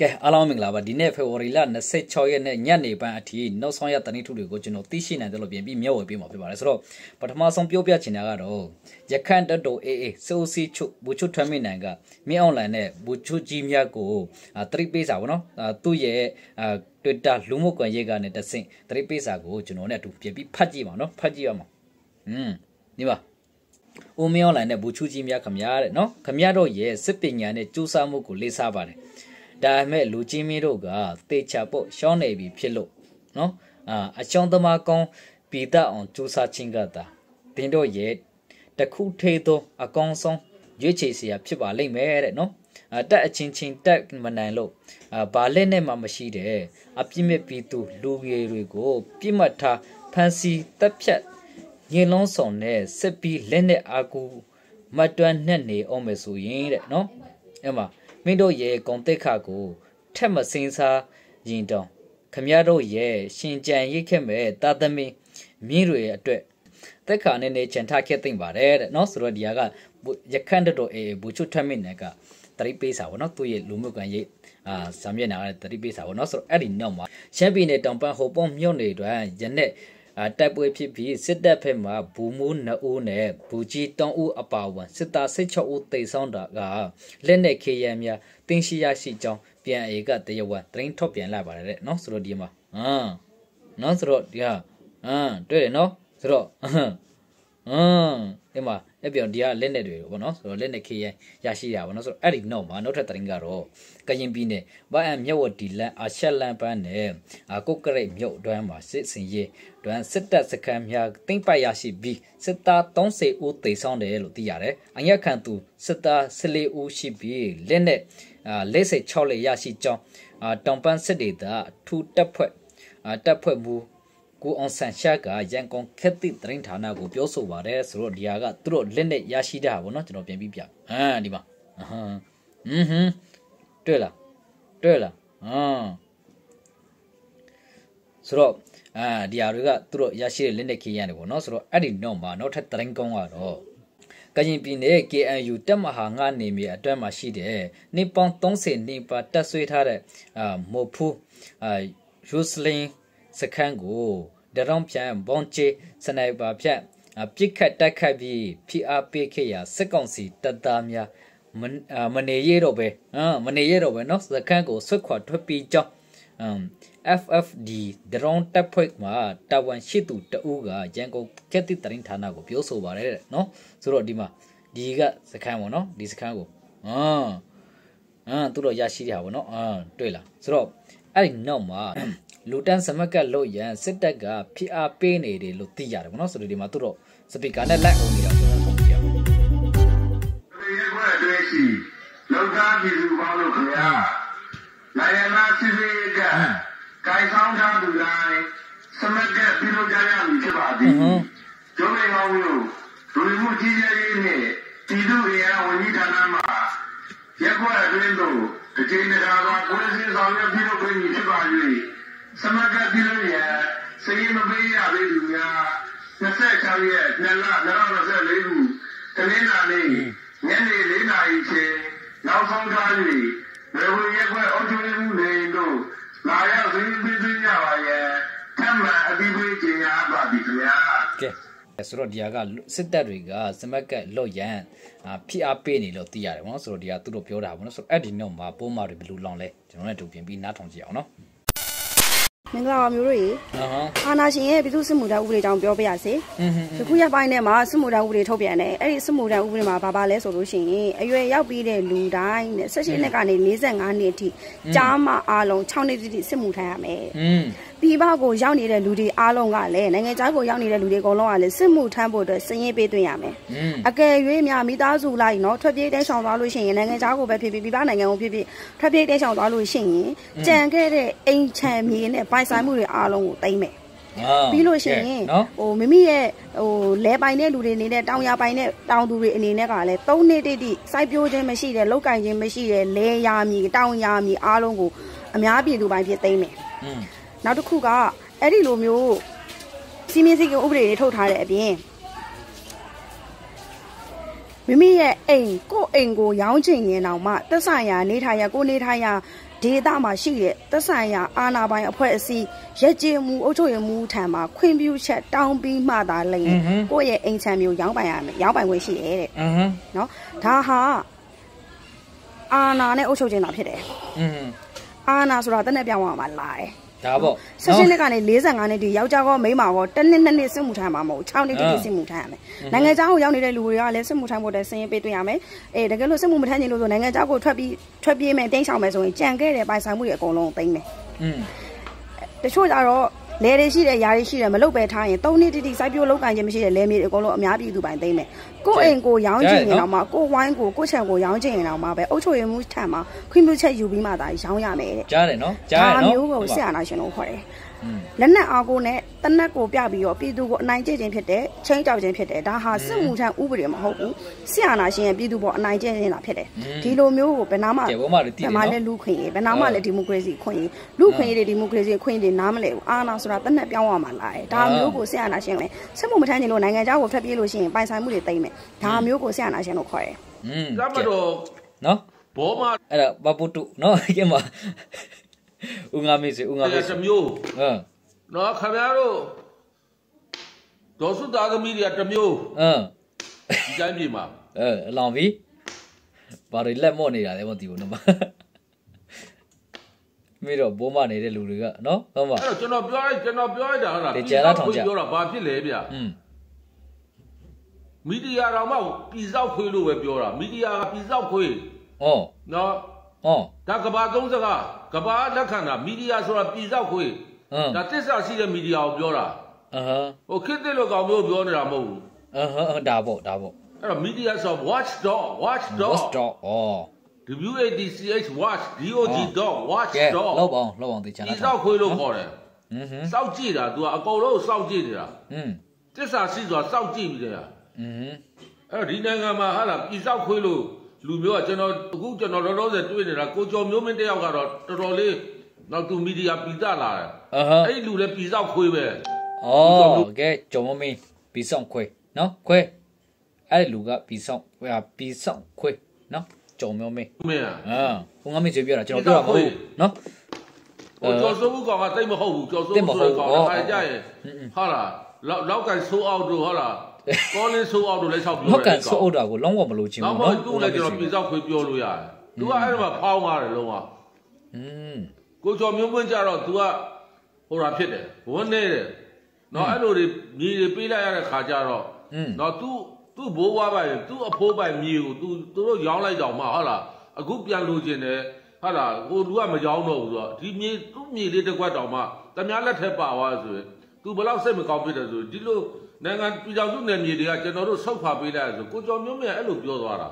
ကဲအားလုံးမင်္ဂလာပါဒီနေ့ဖေဖော်ဝါရီလ26ရက်နေ့ညနေပိုင်းအထိနောက်ဆုံးရတနိထုတွေကိုကျွန်တော်သိရှိနိုင်တယ်လို့ပြင်ပြီးမျှဝေပေးမှာဖြစ်ပါတယ်ဆိုတော့ပထမဆုံးပြောပြချင်တာကတော့ရခန့်တက်တော်အေးအေးစိုးစီချုပ်ဘူချုပ်ထွမ်းမိနိုင်ကမြင်းအွန်လိုင်းနဲ့ဘူချုပ်ကြီးမြတ်ကိုသတိပေးစာပေါ့နော်သူ့ရဲ့ Twitter လူမှုကွန်ရက်ကနေတဆင့်သတိပေးစာကိုကျွန်တော်နဲ့အတူပြင်ပြီးဖတ်ကြည့်ပါနော်ဖတ်ကြည့်ရမှာอืมဒီပါဦးမင်းအွန်လိုင်းနဲ့ဘူချုပ်ကြီးမြတ်ခမရတဲ့နော်ခမရတော့ရဲ့စစ်ပညာနဲ့စူးစမ်းမှုကိုလေးစားပါတယ် ဒါပေမဲ့လူကြီးမင်းတို့ကတေချာပေါ့ရှောင်းနေပြီဖြစ်လို့နော်အာအချောင်းသမားကောင်းပြည်တအောင်စူးစမ်းခြင်းကသာတင်းတို့ရဲ့တခုထေးသောအကောင်းဆုံးရွေးချယ်စရာဖြစ်ပါလိမ့်မယ်တဲ့နော်အတက်အချင်းချင်းတက်မနိုင်လို့အာဘာလက်နဲ့မှမရှိတယ်အပြစ်မဲ့ပြည်သူလူကြီးတွေကိုပြစ်မှတ်ထားဖန်စီတက်ဖြတ်ညင်လုံးဆောင်နဲ့စစ်ပြီးလက်နဲ့အာကူမတ်တွန်းနဲ့နေအောင်မယ်ဆိုရင်တဲ့နော်အဲ့မှာ မင်းတို့ရဲ့ဂုံတိတ်ခါကိုထက်မစင်းစားရင်တောင်ခမရတို့ရဲ့ရှင်ကြံရိတ်ခဲ့မဲ့တာသမီမြင်းတွေအတွက်တက်ခါနဲ့နေချန်ထခဲ့သိမ့်ပါတယ်တဲ့နော်ဆိုတော့ဒီကရခန့်တော်အေဘူချုထမင်းနဲ့ကတရိပေးစာပေါ့နော်သူ့ရဲ့လူမှုကွန်ရက်အာဆာမျက်နှာကတရိပေးစာပေါ့နော်ဆိုတော့အဲ့ဒီနောက်မှာရှမ်းပြည်နယ်တောင်ပန်းဟိုပုံမြို့နယ်တွင်ယနေ့ တိုက်ပွဲဖြစ်ပြီးစစ်တပ်ဖက်မှဘူမိုးနှအိုးနဲ့ဘူကြီးတောင်းဦးအပါဝန်စစ်သား16ဦးတိတ်ဆောင်တာကလက်နဲ့ခေရန်များတင်းရှိရရှိကြောင်းပြန်အေကတရဝသတင်းထုတ်ပြန်လာပါတယ်တဲ့နော်ဆိုတော့ဒီမှာဟမ်နော်ဆိုတော့ဒီဟာဟမ်တွေ့တယ်နော်ဆိုတော့ ဟမ်ဒီမှာအဲ့ပြောဒီကလက်နဲ့တွေပေါ့နော်ဆိုတော့လက်နဲ့ခေရန်ရရှိတာပေါ့နော်ဆိုတော့အဲ့ဒီနောက်မှာနောက်ထပ်သတင်းကတော့ကရင်ပြည်နယ်ဗအံမြဝတီလန်အာရှလန်ပန်းနဲ့အာကုတ်ကရိတ်မြို့အတွင်းမှာစစ်စင်ရေးတွင်စစ်တပ်စခန်းများတင်ပိုက်ရရှိပြီးစစ်သား30ဦးသေဆုံးတယ်လို့သိရတယ်။အရက်ခံသူစစ်သား14ဦးရှိပြီးလက်နဲ့အာလက်စိတ်6လက်ရရှိကြောင်းအာတောင်ပန်းစစ်ဒေသထူတပ်ဖွဲ့အာတပ်ဖွဲ့မှု ကိုအောင်ဆန်ရှာကရန်ကုန်ခက်တိတရင်ဌာနကိုပြောဆိုပါတယ်ဆိုတော့ဒီဟာကသူတို့လက်နဲ့ရရှိတာပေါ့နော်ကျွန်တော်ပြန်ပြီးပြဟမ်ဒီမှာဟမ်ဟွန်းဟွန်းတွေ့လားတွေ့လားဟမ်ဆိုတော့အာဒီဟာတွေကသူတို့ရရှိတဲ့လက်နဲ့ခေရတယ်ပေါ့နော်ဆိုတော့အဲ့ဒီနောက်မှာနောက်ထပ်တရင်ကောင်းကတော့ကရင်ပြည်နယ် KNU တက်မဟာငါနေမြေအတွင်းမှာရှိတဲ့နေပေါင်း30နေပါတက်ဆွေးထားတဲ့အာမိုဖူအာယူစလင် စခန်းကိုဒရောင်ပြန်ဘွန်ချေစနိုက်ပါဖြတ်ပြစ်ခတ်တက်ခတ်ပြီးဖိအားပေးခဲ့ရာစစ်ကောင်စီတပ်သားများမနေရတော့ပဲအာမနေရတော့ပဲเนาะစခန်းကိုဆွတ်ခွာထွက်ပြီးကြောင်း FFD ဒရုန်းတပ်ဖွဲ့မှာတာဝန်ရှိသူတဦးကရန်ကုန်ကက်တိတရင်ဌာနကိုပြောဆိုပါတယ်တဲ့နော်ဆိုတော့ဒီမှာဒီကစခန်းပေါ့နော်ဒီစခန်းကိုအာအာသူတို့ရရှိတဲ့ဟာပေါ့နော်အာတွေ့လားဆိုတော့ အဲ့ဒီနောက်မှာလူတန်းစမကတ်လို့ရန်စစ်တပ်ကဖိအားပေးနေတယ်လို့သိရတယ်ပေါ့နော်ဆိုတော့ဒီမှာသူတို့စပီကာနဲ့လိုက်အောင်နေတာကျွန်တော်ဆုံးပြရအောင်ဒီဘက်အတွဲရှိလောက်သားပြည်သူပေါင်းလို့ခင်ဗျာနိုင်ငံသားစစ်စစ်ကကိုင်ဆောင်ထားသူတိုင်းစမကက်ပြုလုပ်ကြရမည်ဖြစ်ပါသည်ကျုံးလေးကောင်းလို့ဒုလူမှုကြီးကြီးရေးနဲ့ပြည်သူ့ရေအားဝန်ကြီးဌာနမှ ရက်ွက်အတွင်းသို့တကြိမ်တကာကကိုယ်စင်ဆောင်ရွက်ပြုလုပ်ခွင့်ဖြစ်ပါ၍စမကက်ပြုလုပ်ရန်စည်မပေးရသေးသူများ26ရက်2လ2024ခုတနင်္လာနေ့ညနေ4နာရီချိန်နောက်ဆုံးထား၍ဘယ်ဝင်ရက်ွက်အုပ်ချုပ်မှုနေတို့လာရောက်သိပြီးသိကြပါရဲ့ထပ်မံအတိပေးခြင်းရပါပြီခင်ဗျာကဲ ဆိုတော့ဒီဟာကစစ်တပ်တွေကစမက်ကလွတ်ရန်ဖိအားပေးနေလို့သိရတယ်ပေါ့နော်ဆိုတော့ဒီဟာသူတို့ပြောတာပေါ့နော်ဆိုတော့အဲ့ဒီနောက်မှာပိုးမာတွေဘယ်လိုလောင်လဲကျွန်တော်လည်းတူပြင်ပြီးနားထောင်ကြည့်အောင်နော်မင်္ဂလာပါမျိုးတို့ရေအာနာရှင်ရဲ့ပြည်သူ့စစ်မှုထမ်းဥပဒေကြောင့်ပြောပြရစေဒီခုရက်ပိုင်းထဲမှာစစ်မှုထမ်းဥပဒေထုတ်ပြန်တယ်အဲ့ဒီစစ်မှုထမ်းဥပဒေမှာဘာပါလဲဆိုလို့ရှိရင်အရွယ်ရောက်ပြီးတဲ့လူတိုင်းနဲ့16နှစ်ကနေ45နှစ်အထိကြားမအားလုံး6နှစ်တိစစ်မှုထမ်းရမယ် ပြည်ပကိုရောက်နေတဲ့လူတွေအားလုံးကလည်းနိုင်ငံခြားကိုရောက်နေတဲ့လူတွေအကုန်လုံးကလည်းစစ်မှုထမ်းဖို့အတွက်စည်ရင်းပေးသွင်းရမယ်အကယ်၍များမိသားစုလိုက်နော်ထွက်ပြေးတဲဆောင်သွားလို့ရှိရင်နိုင်ငံခြားကိုပဲဖြစ်ဖြစ်ပြည်ပနိုင်ငံကိုဖြစ်ဖြစ်ထွက်ပြေးတဲဆောင်သွားလို့ရှိရင်ကြံခဲ့တဲ့အိမ်ချမ်းမြေနဲ့ပိုင်ဆိုင်မှုတွေအားလုံးကိုသိမ့်မယ်ပြီးလို့ရှိရင်ဟိုမိမိရဲ့ဟိုလဲပိုင်တဲ့လူတွေအနေနဲ့တောင်ရပိုင်တဲ့တောင်သူတွေအနေနဲ့ကလည်း၃နှစ်တိတိစိုက်ပျိုးခြင်းမရှိတဲ့လောက်ကင်ခြင်းမရှိတဲ့လဲရမီတောင်ရမီအားလုံးကိုအများပြည်သူပိုင်းဖြစ်သိမ့်မယ် နောက်တစ်ခုကအဲ့ဒီလိုမျိုးစီမင်းစည်းကဥပဒေတွေထုတ်ထားတဲ့အပြင်မိမိရဲ့အိမ်ကိုအိမ်ကိုရောင်းချင်ရင်တောင်မှသက်ဆိုင်ရာနေထိုင်ရာကိုနေထိုင်ရာဒေတာမှာရှိတဲ့သက်ဆိုင်ရာအာဏာပိုင်အဖွဲ့အစည်းရက်ကျေမှုအုပ်ချုပ်ရေးမှုထံမှာခွင့်ပြုချက်တောင်းပြီးမှသာလျင်ကိုယ့်ရဲ့အိမ်ချမ်းမျိုးရောင်းပိုင်ရမယ်ရောင်းပိုင်ခွင့်ရှိတယ်တဲ့နော်ဒါဟာအာဏာနဲ့အုပ်ချုပ်ခြင်းတာဖြစ်တယ်အာဏာဆိုတာတနက်ပြောင်းသွားမှာလာတယ် ဒါပေါ့ဆက်ရှင်နှစ်ကနေ45နှစ်ဒီယောက်ျားကောမိန်းမကောတစ်နှစ်နှစ်နှစ်စစ်မှုထမ်းမှာမဟုတ်6နှစ်တိတိစစ်မှုထမ်းရမယ်နိုင်ငံခြားကိုရောက်နေတဲ့လူတွေကလည်းစစ်မှုထမ်းဖို့တဲ့စင်ရင်ပေးတွေ့ရမယ်အေးတကယ်လို့စစ်မှုမထမ်းချင်လို့ဆိုနိုင်ငံခြားကိုထွက်ပြီးထွက်ပြေးမယ်တင်းချောင်မယ်ဆိုရင်ကြံခဲ့တဲ့ပိုင်ဆိုင်မှုတွေအကုန်လုံးသိမ်းမယ်อืมတချို့ကြတော့ လဲတွေရှိတယ်ຢာတွေရှိတယ်မလုတ်ပဲထားရင်၃နှစ်တိတိစိုက်ပျိုးလောက်ကန်ခြင်းမရှိတဲ့လဲမြေတွေအကုန်လုံးအများပြည်သူပိုင်သိမ့်မယ်ကိုယ့်အိမ်ကိုရောင်းချင်ရင်တော့မှကိုယ်ဝိုင်းကိုကိုယ့်ချံကိုရောင်းချင်ရင်တော့မှပဲအုတ်ချိုရမှုထံမှာခွင့်ပြုချက်ယူပြီးမှသာရောင်းရမယ်တဲ့ကြားတယ်နော်ကြားတယ်နော်ဒါမျိုးကိုဆရာနာရှင်တို့ခေါ်တယ် လက်နက်အားကိုနဲ့တနက်ကိုပြပြီးတော့ပြည်သူကိုအနိုင်ကျင့်ခြင်းဖြစ်တဲ့ချင်းကြောက်ခြင်းဖြစ်တဲ့ဒါဟာစစ်မှုထမ်းဥပဒေမဟုတ်ဘူးဆရာနာရှင်ရဲ့ပြည်သူပေါ်အနိုင်ကျင့်ခြင်းတာဖြစ်တယ်ဒီလိုမျိုးကိုဘယ်နာမှဘယ်မှာလဲလူခွင့်ရေးဘယ်နာမှလဲဒီမိုကရေစီခွင့်ရေးလူခွင့်ရေးတွေဒီမိုကရေစီခွင့်ရေးတွေနားမလဲဘူးအာဏာဆိုတာတနက်ပြောင်းရမှာလားဒါမျိုးကိုဆရာနာရှင်လည်းစစ်မှုမထမ်းခြင်းလို့နိုင်ငံခြားကိုဖက်ပြေးလို့ရှိရင်ပိုင်ဆိုင်မှုတွေတိမ့်မယ်ဒါမျိုးကိုဆရာနာရှင်လို့ခေါ်တယ်อืมကမတော်နော်ဘောမအဲ့ဒါဘပုတုနော်ကဲမ ဦးငါမေးစေဦးငါမေးစေမျိုးဟမ်နော်ခင်ဗျားတို့ဒေါ်စုသားသမီးတွေကတမျိုးအင်းဒီတိုင်းပြည်မှာအဲအလောင်ပြီဘာတွေလက်မော့နေတာလဲမသိဘူးနော်မိတော့ဘိုးမနေတဲ့လူတွေကနော်ဟုတ်ပါအဲ့တော့ကျွန်တော်ပြောလိုက်ကျွန်တော်ပြောလိုက်တာဟုတ်လားဒီကျန်လာထောင်ကြပြောတာဘာဖြစ်လဲဗျอืมမီဒီယာတော်မှပြည်စောက်ခွေးလို့ပဲပြောတာမီဒီယာကပြည်စောက်ခွေးဩနော် 哦，ဒါကဘာသုံးစကားကဘာလက်ခံတာမီဒီယာဆိုတာပြည်သောက်ခွေး嗯ဒါတစ္ဆာရှိတဲ့မီဒီယာကိုပြောတာအဟမ်းဟိုခစ်တဲ့လို့ကောင်မျိုးပြောနေတာမဟုတ်ဘူးအဟမ်းဒါပေါ့ဒါပေါ့ အဲ့တော့မီဒီယာဆို watch dog watch dog watch dog ဩ WADCH watch DOG dog watch ကဲ dog လောက်အောင်လောက်အောင်သိချင်တာပြည်သောက်ခွေးလို့ခေါ်တယ်ဟွန်းဟွန်းစောက်ကြည့်တာ तू ကအကုန်လုံးကိုစောက်ကြည့်နေတာဟွန်းတစ္ဆာရှိဆိုတာစောက်ကြည့်ပြီးတယ်အဲ့ဟွန်း တော့ဒီနိုင်ငံမှာဟာလာပြည်သောက်ခွေးလို့ လူမျိုးကကျွန်တော်အခုကျွန်တော်လောလောဆယ်တွေ့နေတာကိုကျော်မျိုးမင်းတယောက်ကတော့တော်တော်လေးနောက်သူမီဒီယာပိတလာတယ်အဟအဲ့လူလည်းပိစောက်ခွေးပဲဩကဲကျော်မမင်းပိစောက်ခွေးနော်ခွေးအဲ့လူကပိစောက်ဟိုပိစောက်ခွေးနော်ကျော်မျိုးမင်းမင်းအာဘုံငါမင်းပြောတာကျွန်တော်ပြောတာမဟုတ်ဘူးနော်ဟိုကျော်စိုးဘူးကောင်ကတိတ်မဟုတ်ဘူးကျော်စိုးဘူးဆိုကောင်ခါကြရဲ့ဟာလားလောက်လောက်ကန်ဆိုးအောင်တို့ဟာလား ကောလင်းဆိုးအောင်တို့လည်းဆောက်ပြောတယ်လောက်ကန်ဆိုးအောင်တာကိုလုံးဝမလို့ချင်းဘူးနော်သူ့လည်းကျွန်တော်ပြင်ဆောက်ခွေးပြောလို့ရတယ်သူကအဲ့ဒါမှဖောင်းသွားတယ်လုံးဝอืมကိုကျော်မျိုးပွင့်ကြတော့ तू ကဟိုတာဖြစ်တယ်ဝန်းနေတယ်နော်အဲ့လိုတွေမြေတွေပေးလိုက်ရတဲ့ခါကျတော့နော် तू သူ့ဘိုးဘွားပိုင်သူ့အဖိုးပိုင်မြေကို तू သူတို့ရောင်းလိုက်တော့မှဟုတ်လားအခုပြန်လိုချင်တယ်ဟုတ်လားဟိုလူကမရောင်းတော့ဘူးဆိုတော့ဒီမြေသူ့မြေလေးတစ်ခွက်တောင်မှတများလက်ထက်ပါသွားဆိုရင် तू ဘလောက်စိတ်မကောင်းဖြစ်တယ်ဆိုဒီလို နိုင်ငံပြည်တော်စုနယ်မြေတွေကကျွန်တော်တို့ဆုတ်ခွာပေးလိုက်ဆိုကိုကျော်မျိုးမြတ်အဲ့လိုပြောသွားတာ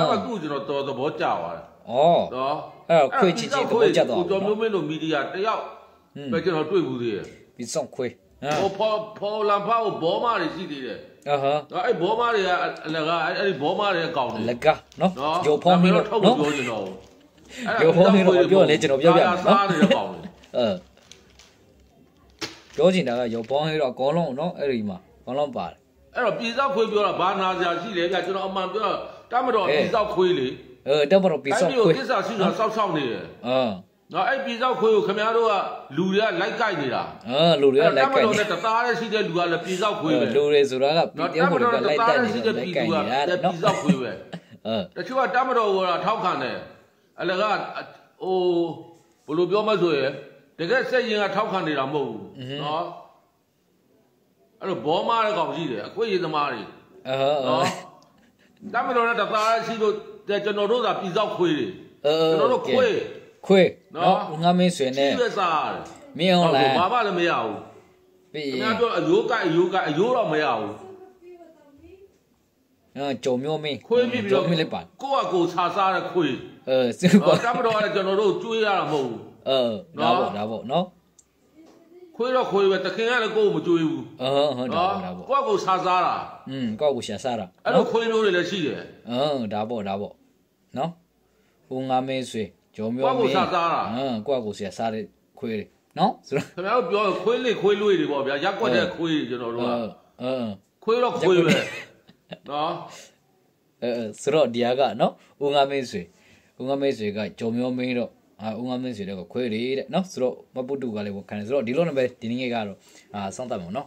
အဲ့ဒါသူ့ကျွန်တော်တော်သဘောကျသွားတယ်ဩနော်အဲ့တော့ခွေချစ်ချစ်သဘောကျသွားကိုကျော်မျိုးမင်းတို့မီဒီယာတယောက်ပဲကျွန်တော်တွေ့ဘူးသေးတယ်ပြီးဆောင်ခွေဟိုဖော်ဖော်လန်ဖောက်ဘောမတွေရှိသေးတယ်အဟနော်အဲ့ဘောမတွေကအလကအဲ့ဒီဘောမတွေကောင်းတယ်လကနော်ဂျိုဖောင်းမင်းတို့ထုတ်ပြောနေတော့ဂျိုဖောင်းမင်းတို့ပြောနေကျွန်တော်ပြောပြနော်စားနေတဲ့ကောင်းတယ်အဲပြောချင်တာကရောဘောင်းဟဲတော့အကောလုံးနော်အဲ့ဒီမှာ အကောလုံးပါတယ်အဲ့တော့ပြည်စောက်ခွေးပြောတာဘာနာစရာရှိလဲဗျကျွန်တော်အမှန်ပြောတမတော်ပြည်စောက်ခွေးလေအဲတက်မတော်ပြည်စောက်ခွေးအဲ့ဒီကိစ္စရှိတာစောက်စောက်နေတယ်အာနော်အဲ့ပြည်စောက်ခွေးကိုခင်ဗျားတို့ကလူတွေကလိုက်ကြိုက်နေတာအာလူတွေကလိုက်ကြိုက်နေတသားရရှိတဲ့လူကလည်းပြည်စောက်ခွေးပဲလူတွေဆိုတာကပြည်တယောက်ကိုလိုက်တက်နေတဲ့လိုက်ကြိုက်နေတာနော်ပြည်စောက်ခွေးပဲအဲတချို့ကတမတော်ကထောက်ခံတယ်အလကဟိုဘယ်လိုပြောမဆိုရယ်တကယ်စက်ရင်ကထောက်ခံနေတာမဟုတ်ဘူးနော် အဲ့တော့ဘောမားတဲ့ကောင်ရှိတယ်အခွေရေးသမားတွေအဲနော်တမတော်နဲ့တသားရှိလို့ကျွန်တော်တို့သာပြည်စောက်ခွေးတွေကျွန်တော်တို့ခွေးခွေးနော်ငါမင်းဆွေနဲ့ရှိရစားမင်းအောင်လားဘာမှလည်းမရဘူးပြီးခင်ဗျားပြောအယိုးကအယိုးကအယိုးတော့မရဘူးအဲကြုံမျိုးမင်းခွေးပြီးပြီးတော့မင်းလေးပါကိုကကိုခြာစားတဲ့ခွေးအဲစစ်ကောတမတော်ကကျွန်တော်တို့ကျွေးရတာမဟုတ်ဘူးအဲဒါပေါ့ဒါပေါ့နော် ခွေးတော့ခွေးပဲတခင်ကလည်းကိုယ်ကိုမကြွေးဘူးအဟဟုတ်ဒါပေါ့ဒါပေါ့ကိုယ့်ကိုစားစားတာอืมကိုယ့်ကိုရှာစားတာအဲ့လိုခွေးမျိုးတွေလည်းရှိတယ်အင်းဒါပေါ့ဒါပေါ့နော်ဦးငါမဲဆွေဂျုံမျိုးမင်းကိုယ်ကိုစားစားတာအင်းကိုယ့်ကိုရှာစားတဲ့ခွေးတွေနော်ဆိုတော့ခင်ဗျားတို့ပြောခွေးလေးခွေးလွေတွေပေါ့ဗျာရက်ွက်တဲ့ခွေးတွေကျွန်တော်တို့ကအင်းခွေးတော့ခွေးပဲနော်အဲဆိုတော့ဒီဟာကနော်ဦးငါမင်းဆွေဦးငါမင်းဆွေကဂျုံမျိုးမင်းတော့ အာဦးငါမင်းဆွေတဲ့ကိုခွေးတွေတဲ့နော်ဆိုတော့မပုတုကလည်းဝန်ခံတယ်ဆိုတော့ဒီလိုနဲ့ပဲဒီနေ့ကတော့အာစောင့်တတ်မှာနော်